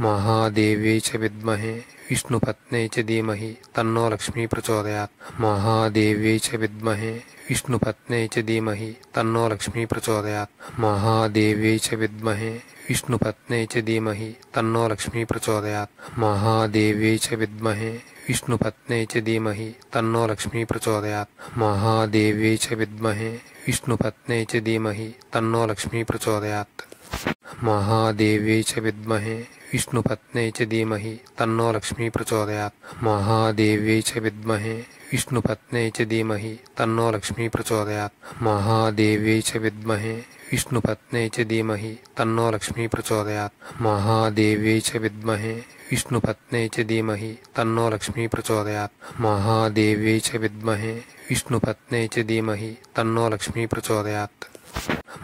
महादेव्यै च विद्महे विष्णुपत्न्यै च धीमहि, तन्नो लक्ष्मी प्रचोदयात्। महादेव्यै च विद्महे विष्णुपत्न्यै च धीमहि, तन्नो लक्ष्मी प्रचोदयात्। महादेव्यै च विद्महे विष्णुपत्न्यै च धीमहि, तन्नो लक्ष्मी प्रचोदयात्। महादेव्यै च विद्महे विष्णुपत्न्यै च धीमहि, तन्नो लक्ष्मी प्रचोदयात्। महादेव्यै च विद्महे विष्णुपत्न्यै च धीमहि, तन्नो लक्ष्मी प्रचोदयात्। महादेव्यै च विद्महे विष्णुपत्न्यै च धीमहि तन्नो लक्ष्मी प्रचोदयात्। महादेव्यै च विद्महे विष्णुपत्न्यै च धीमहि तन्नो लक्ष्मी प्रचोदयात्। महादेव्यै च विद्महे विष्णुपत्न्यै च धीमहि तन्नो लक्ष्मी प्रचोदयात्। महादेव्यै च विद्महे विष्णुपत्न्यै च धीमहि तन्नो लक्ष्मी प्रचोदयात्। महादेव्यै च विद्महे विष्णुपत्न्यै च धीमहि तन्नो लक्ष्मी प्रचोदयात्।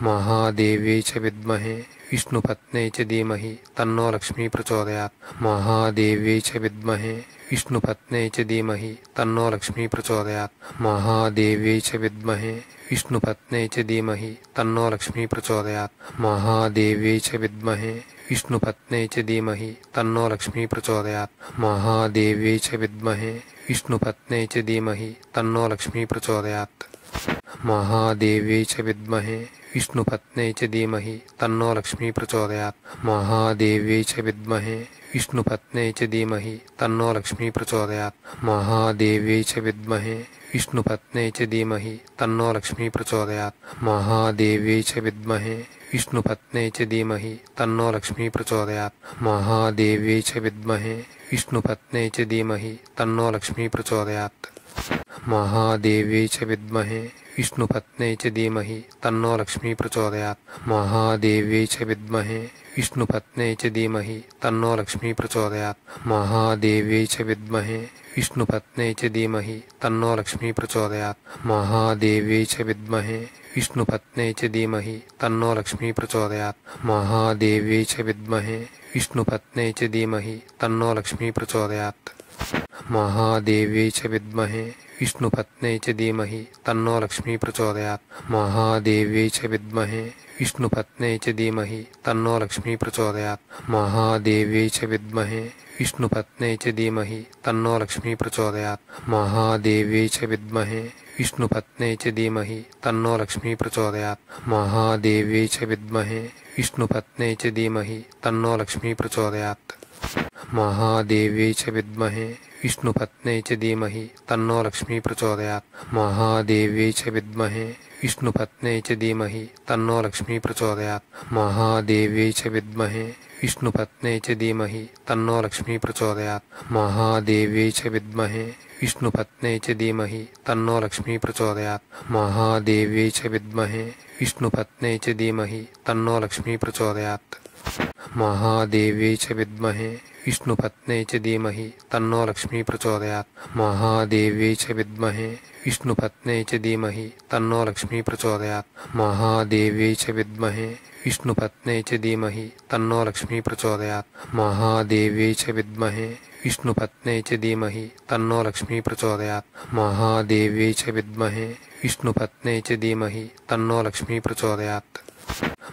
महादेव्यै च विद्महे विष्णुपत्न्यै च धीमहि, तन्नो लक्ष्मी प्रचोदयात्। महादेव्यै च विद्महे विष्णुपत्न्यै च धीमहि, तन्नो लक्ष्मी प्रचोदयात्। महादेव्यै च विद्महे विष्णुपत्न्यै च धीमहि, तन्नो लक्ष्मी प्रचोदयात्। महादेव्यै च विद्महे विष्णुपत्न्यै तन्नो लक्ष्मी प्रचोदयात्। महादेव्यै च विद्महे विष्णुपत्न्यै तन्नो लक्ष्मी प्रचोदयात्। महादेव्यै च विद्महे विष्णुपत्न्यै च धीमहि, तन्नो लक्ष्मी प्रचोदयात्। महादेव्यै च विद्महे विष्णुपत्न्यै च धीमहि, तन्नो लक्ष्मी प्रचोदयात्। महादेव्यै च विद्महे विष्णुपत्न्यै च धीमहि, तन्नो लक्ष्मी प्रचोदयात्। महादेव्यै च विद्महे विष्णुपत्न्यै धीमहि, तन्नो लक्ष्मी प्रचोदयात्। महादेव्यै च विद्महे विष्णुपत्न्यै धीमहि, तन्नो लक्ष्मी प्रचोदयात्। महादेव्यै च विद्महे विष्णुपत्न्यै च धीमहि, तन्नो लक्ष्मी प्रचोदयात्। महादेव्यै च विद्महे विष्णुपत्न्यै च धीमहि, तन्नो लक्ष्मी प्रचोदयात्। महादेव्यै च विद्महे विष्णुपत्न्यै च धीमहि, तन्नो लक्ष्मी प्रचोदयात्। महादेव्यै च विद्महे विष्णुपत्न्यै धीमहि, तन्नो लक्ष्मी प्रचोदयात्। महादेव्यै च विद्महे विष्णुपत्न्यै धीमहि, तन्नो लक्ष्मी प्रचोदयात्। महादेव्यै च विद्महे विष्णुपत्न्यै च धीमहि, तन्नो लक्ष्मी प्रचोदयात्। महादेव्यै च विद्महे विष्णुपत्न्यै च धीमहि, तन्नो लक्ष्मी प्रचोदयात्। महादेव्यै च विद्महे विष्णुपत्न्यै च धीमहि, तन्नो लक्ष्मी प्रचोदयात्। महादेव्यै च च धीमहि, तन्नो लक्ष्मी प्रचोदयात्। महादेव्यै च च धीमहि, तन्नो लक्ष्मी प्रचोदयात्। महादेव्यै च विद्महे विष्णुपत्न्यै च धीमहि, तन्नो लक्ष्मी प्रचोदयात्। महादेव्यै च विद्महे विष्णुपत्न्यै च धीमहि, तन्नो लक्ष्मी प्रचोदयात्। महादेव्यै च विद्महे विष्णुपत्न्यै च तन्नो लक्ष्मी प्रचोदयात्। महादेव्यै च विद्महे विष्णुपत्न्यै च तन्नो लक्ष्मी प्रचोदयात्। महादेव्यै च विद्महे विष्णुपत्न्यै च तन्नो लक्ष्मी प्रचोदयात्। महादेव्यै च विद्महे विष्णुपत्न्यै च धीमहि, तन्नो लक्ष्मी प्रचोदयात्। महादेव्यै च विद्महे विष्णुपत्न्यै च धीमहि, तन्नो लक्ष्मी प्रचोदयात्। महादेव्यै च विद्महे विष्णुपत्न्यै च धीमहि, तन्नो लक्ष्मी प्रचोदयात्। महादेव्यै च विद्महे विष्णुपत्न्यै च धीमहि, तन्नो लक्ष्मी प्रचोदयात्। महादेव्यै च विद्महे विष्णुपत्न्यै च धीमहि, तन्नो लक्ष्मी प्रचोदयात्।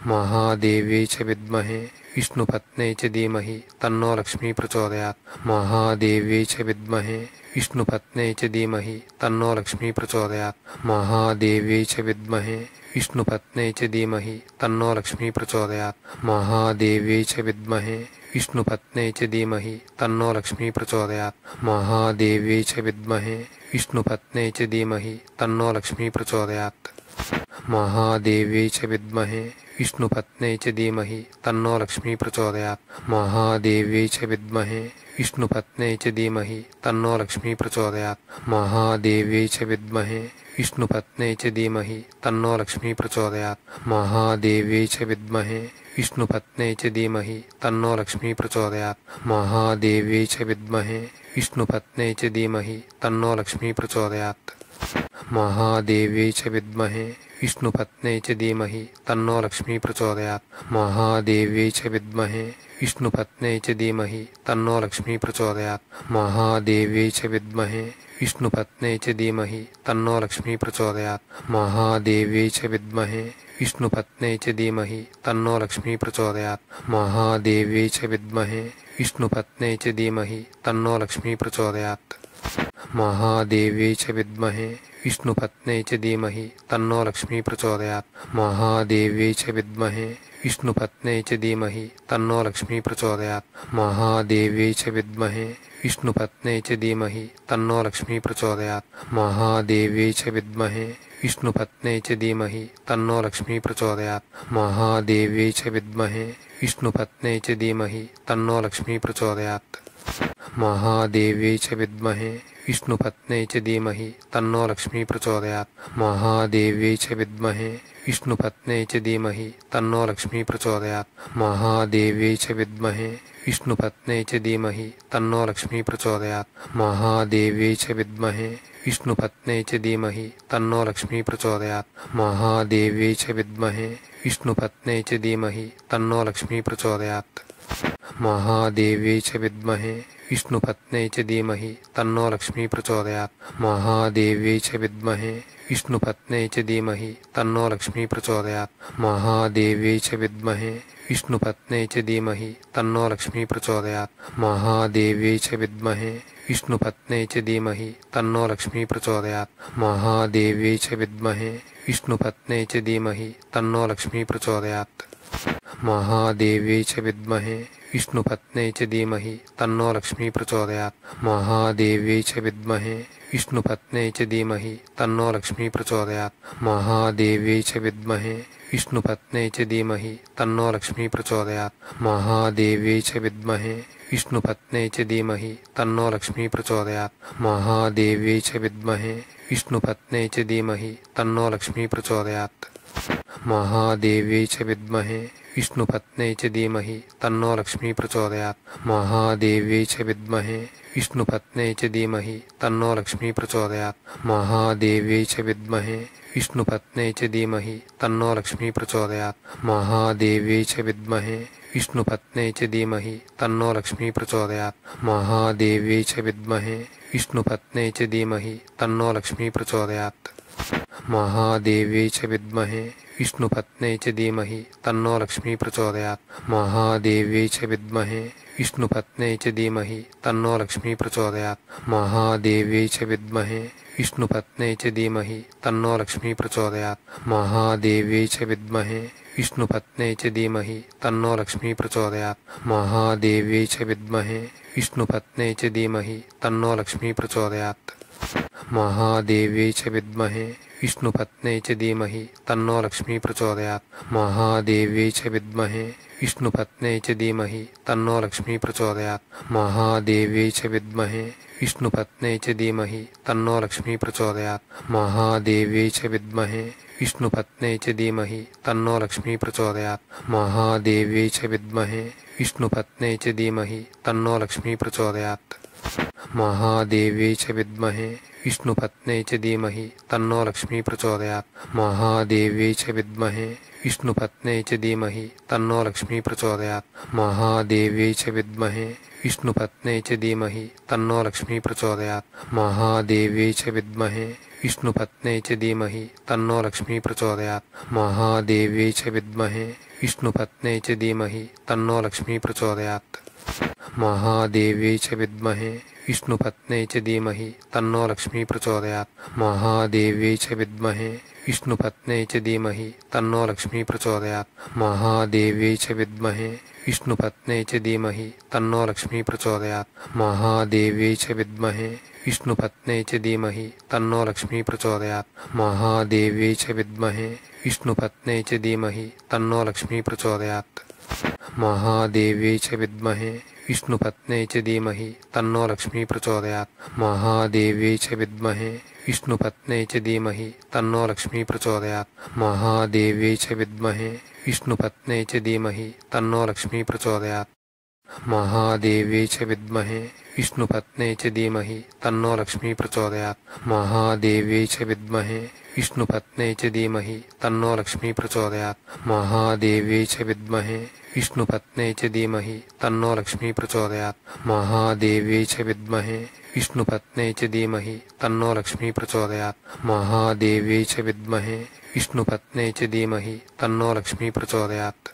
महादेव्यै च विद्महे विष्णुपत्न्यै च धीमहि तन्नो लक्ष्मी प्रचोदयात्। महादेव्यै च विद्महे विष्णुपत्न्यै च धीमहि तन्नो लक्ष्मी प्रचोदयात्। महादेव्यै च विद्महे विष्णुपत्न्यै च धीमहि तन्नो लक्ष्मी प्रचोदयात्। महादेव्यै च विद्महे विष्णुपत्न्यै च धीमहि तन्नो लक्ष्मी प्रचोदयात्। महादेव्यै च विद्महे विष्णुपत्न्यै च धीमहि तन्नो लक्ष्मी प्रचोदयात्। महादेव्यै च विद्महे विष्णुपत्न्यै च धीमहि तन्नो लक्ष्मी प्रचोदयात्। महादेव्यै च विद्महे विष्णुपत्न्यै च धीमहि तन्नो लक्ष्मी प्रचोदयात्। महादेव्यै च विद्महे विष्णुपत्न्यै च धीमहि तन्नो लक्ष्मी प्रचोदयात्। महादेव्यै च विद्महे विष्णुपत्न्यै च धीमहि तन्नो लक्ष्मी प्रचोदयात्। महादेव्यै च विद्महे विष्णुपत्न्यै च धीमहि तन्नो लक्ष्मी प्रचोदयात्। महादेव्यै च विद्महे विष्णुपत्न्यै च धीमहि तन्नो लक्ष्मी प्रचोदयात्। महादेव्यै च विद्महे विष्णुपत्न्यै च धीमहि तन्नो लक्ष्मी प्रचोदयात्। महादेव्यै च विद्महे विष्णुपत्न्यै च धीमहि तन्नो लक्ष्मी प्रचोदयात्। महादेव्यै च विद्महे विष्णुपत्न्यै च धीमहि तन्नो लक्ष्मी प्रचोदयात्। महादेव्यै च विद्महे विष्णुपत्न्यै च धीमहि तन्नो लक्ष्मी प्रचोदयात्। महादेव्यै च विद्महे विष्णुपत्न्यै च धीमहि, तन्नो लक्ष्मी प्रचोदयात्। महादेव्यै च विद्महे विष्णुपत्न्यै च धीमहि, तन्नो लक्ष्मी प्रचोदयात्। महादेव्यै च विद्महे विष्णुपत्न्यै च धीमहि, तन्नो लक्ष्मी प्रचोदयात्। महादेव्यै च विद्महे विष्णुपत्न्यै च धीमहि, तन्नो लक्ष्मी प्रचोदयात्। महादेव्यै च विद्महे विष्णुपत्न्यै च धीमहि, तन्नो लक्ष्मी प्रचोदयात्। महादेव्यै च विद्महे विष्णुपत्न्यै च धीमहि, तन्नो लक्ष्मी प्रचोदयात्। महादेव्यै च विद्महे विष्णुपत्न्यै च धीमहि, तन्नो लक्ष्मी प्रचोदयात्। महादेव्यै च विद्महे विष्णुपत्न्यै च धीमहि, तन्नो लक्ष्मी प्रचोदयात्। महादेव्यै च विद्महे विष्णुपत्न्यै तन्नो लक्ष्मी प्रचोदयात्। महादेव्यै च विद्महे विष्णुपत्न्यै तन्नो लक्ष्मी प्रचोदयात्। महादेव्यै च विद्महे विष्णुपत्न्यै च धीमहि, तन्नो लक्ष्मी प्रचोदयात्। महादेव्यै च विद्महे विष्णुपत्न्यै च धीमहि, तन्नो लक्ष्मी प्रचोदयात्। महादेव्यै च विद्महे विष्णुपत्न्यै च धीमहि, तन्नो लक्ष्मी प्रचोदयात्। महादेव्यै च विद्महे विष्णुपत्न्यै च धीमहि, तन्नो लक्ष्मी प्रचोदयात्। महादेव्यै च विद्महे विष्णुपत्न्यै च धीमहि, तन्नो लक्ष्मी प्रचोदयात्। महादेव्यै च विद्महे विष्णुपत्न्यै च धीमहि तन्नो लक्ष्मी प्रचोदयात् महादेव्यै च विद्महे विष्णुपत्न्यै च धीमहि तन्नो लक्ष्मी प्रचोदयात् महादेव्यै च विद्महे विष्णुपत्न्यै च धीमहि तन्नो लक्ष्मी प्रचोदयात् महादेव्यै च विद्महे विष्णुपत्न्यै च धीमहि तन्नो लक्ष्मी प्रचोदयात् महादेव्यै च विद्महे विष्णुपत्न्यै च धीमहि तन्नो लक्ष्मी प्रचोदयात् महादेव्यै च विद्महे विष्णुपत्न्यै च धीमहि तन्नो लक्ष्मी प्रचोदयात्। महादेव्यै च विद्महे विष्णुपत्न्यै च धीमहि तन्नो लक्ष्मी प्रचोदयात्। महादेव्यै च विद्महे विष्णुपत्न्यै च धीमहि तन्नो लक्ष्मी प्रचोदयात्। महादेव्यै च विद्महे विष्णुपत्न्यै च तन्नो लक्ष्मी प्रचोदयात्। महादेव्यै च विद्महे विष्णुपत्न्यै च तन्नो लक्ष्मी प्रचोदयात्। महादेव्यै च विद्महे विष्णुपत्न्यै च धीमहि, तन्नो लक्ष्मी प्रचोदयात्। महादेव्यै च विद्महे विष्णुपत्न्यै च धीमहि, तन्नो लक्ष्मी प्रचोदयात्। महादेव्यै च विद्महे विष्णुपत्न्यै च धीमहि, तन्नो लक्ष्मी प्रचोदयात्। महादेव्यै च विद्महे विष्णुपत्न्यै च धीमहि, तन्नो लक्ष्मी प्रचोदयात्। महादेव्यै च विद्महे विष्णुपत्न्यै च धीमहि, तन्नो लक्ष्मी प्रचोदयात्। महादेव्यै च विद्महे विष्णुपत्न्यै च धीमहि तन्नो लक्ष्मी प्रचोदयात्। महादेव्यै च विद्महे विष्णुपत्न्यै च धीमहि तन्नो लक्ष्मी प्रचोदयात्। महादेव्यै च विद्महे विष्णुपत्न्यै च धीमहि तन्नो लक्ष्मी प्रचोदयात्। महादेव्यै च विद्महे विष्णुपत्न्यै च धीमहि तन्नो लक्ष्मी प्रचोदयात्। महादेव्यै च विद्महे विष्णुपत्न्यै च धीमहि तन्नो लक्ष्मी प्रचोदयात्। महादेव्यै च विद्महे विष्णुपत्न्यै च धीमहि तन्नो लक्ष्मी प्रचोदयात्। महादेव्यै च विद्महे। विष्णुपत्न्यै च धीमहि तन्नो लक्ष्मी प्रचोदयात्। महादेव्यै च विद्महे। विष्णुपत्न्यै च धीमहि तन्नो लक्ष्मी प्रचोदयात्। महादेव्यै च विद्महे। विष्णुपत्न्यै च धीमहि तन्नो लक्ष्मी प्रचोदयात्। महादेव्यै च विद्महे। विष्णुपत्न्यै च धीमहि तन्नो लक्ष्मी प्रचोदयात्। महादेव्यै च विद्महे। विष्णुपत्न्यै च धीमहि तन्नो लक्ष्मी प्रचोदयात् महादेव्यै च विद्महे विष्णुपत्न्यै च धीमहि तन्नो लक्ष्मी प्रचोदयात् महादेव्यै च विद्महे विष्णुपत्न्यै च धीमहि तन्नो लक्ष्मी प्रचोदयात् महादेव्यै च विद्महे विष्णुपत्न्यै च धीमहि तन्नो लक्ष्मी प्रचोदयात् महादेव्यै च विद्महे विष्णुपत्न्यै च धीमहि तन्नो लक्ष्मी प्रचोदयात् महादेव्यै च विद्महे विष्णुपत्न्यै च धीमहि तन्नो लक्ष्मी प्रचोदयात्। महादेव्यै च विद्महे विष्णुपत्न्यै च धीमहि तन्नो लक्ष्मी प्रचोदयात्। महादेव्यै च विद्महे विष्णुपत्न्यै च धीमहि तन्नो लक्ष्मी प्रचोदयात्। महादेव्यै च विद्महे विष्णुपत्न्यै च धीमहि तन्नो लक्ष्मी प्रचोदयात्। महादेव्यै च विद्महे विष्णुपत्न्यै च धीमहि तन्नो लक्ष्मी प्रचोदयात्। महादेव्यै च विद्महे विष्णुपत्न्यै च धीमहि तन्नो लक्ष्मी प्रचोदयात्। महादेव्यै च विद्महे विष्णुपत्न्यै च धीमहि तन्नो लक्ष्मी प्रचोदयात्। महादेव्यै च विद्महे विष्णुपत्न्यै च धीमहि तन्नो लक्ष्मी प्रचोदयात्